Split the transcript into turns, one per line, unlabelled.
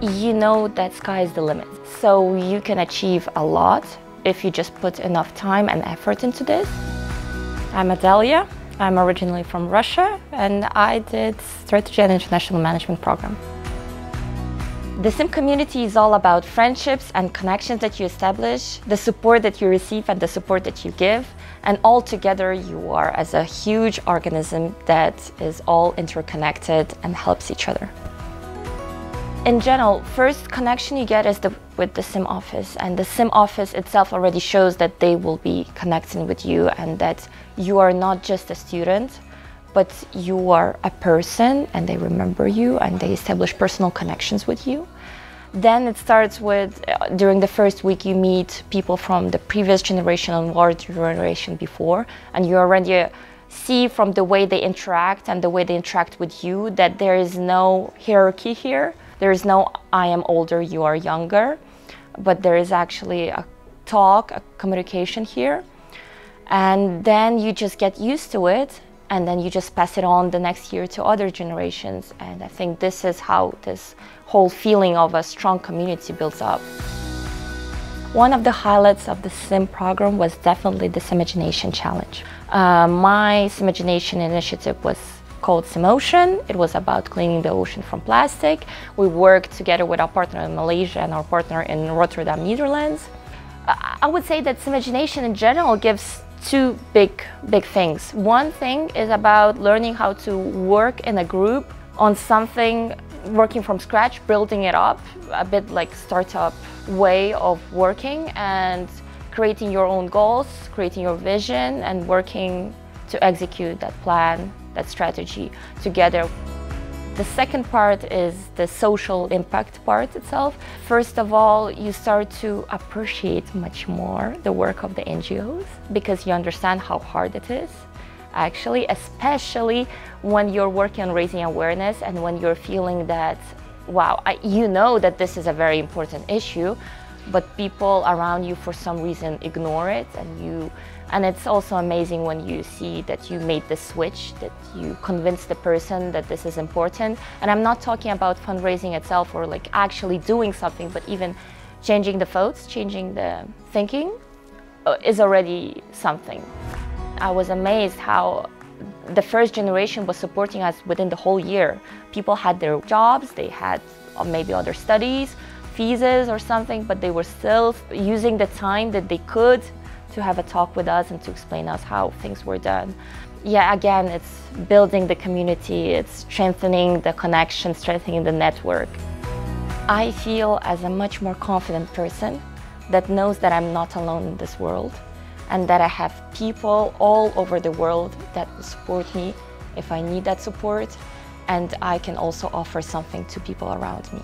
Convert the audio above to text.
you know that sky is the limit. So you can achieve a lot if you just put enough time and effort into this. I'm Adelya. I'm originally from Russia and I did Strategy and International Management program. The SIM community is all about friendships and connections that you establish, the support that you receive and the support that you give, and all together you are as a huge organism that is all interconnected and helps each other. In general, first connection you get is the, with the SIM office and the SIM office itself already shows that they will be connecting with you and that you are not just a student, but you are a person and they remember you and they establish personal connections with you. Then it starts with, uh, during the first week you meet people from the previous generation and war generation before and you already see from the way they interact and the way they interact with you that there is no hierarchy here. There is no I am older, you are younger, but there is actually a talk, a communication here. And then you just get used to it and then you just pass it on the next year to other generations. And I think this is how this whole feeling of a strong community builds up. One of the highlights of the SIM program was definitely this Imagination Challenge. Uh, my Imagination initiative was called Simocean. It was about cleaning the ocean from plastic. We worked together with our partner in Malaysia and our partner in Rotterdam, Netherlands. I would say that Imagination in general gives two big, big things. One thing is about learning how to work in a group on something, working from scratch, building it up, a bit like startup way of working and creating your own goals, creating your vision and working to execute that plan, that strategy together. The second part is the social impact part itself. First of all, you start to appreciate much more the work of the NGOs because you understand how hard it is actually, especially when you're working on raising awareness and when you're feeling that, wow, I, you know that this is a very important issue, but people around you for some reason ignore it and you and it's also amazing when you see that you made the switch, that you convinced the person that this is important. And I'm not talking about fundraising itself or like actually doing something, but even changing the votes, changing the thinking uh, is already something. I was amazed how the first generation was supporting us within the whole year. People had their jobs, they had uh, maybe other studies, visas or something, but they were still using the time that they could to have a talk with us and to explain us how things were done. Yeah, again, it's building the community, it's strengthening the connection, strengthening the network. I feel as a much more confident person that knows that I'm not alone in this world and that I have people all over the world that support me if I need that support and I can also offer something to people around me.